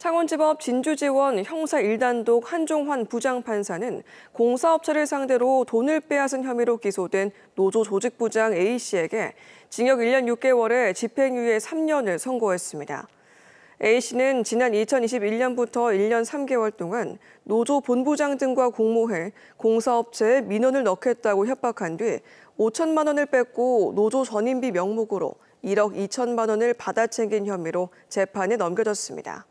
창원지법 진주지원 형사 1단독 한종환 부장판사는 공사업체를 상대로 돈을 빼앗은 혐의로 기소된 노조 조직부장 A씨에게 징역 1년 6개월에 집행유예 3년을 선고했습니다. A씨는 지난 2021년부터 1년 3개월 동안 노조 본부장 등과 공모해 공사업체에 민원을 넣겠다고 협박한 뒤 5천만 원을 뺏고 노조 전임비 명목으로 1억 2천만 원을 받아챙긴 혐의로 재판에 넘겨졌습니다.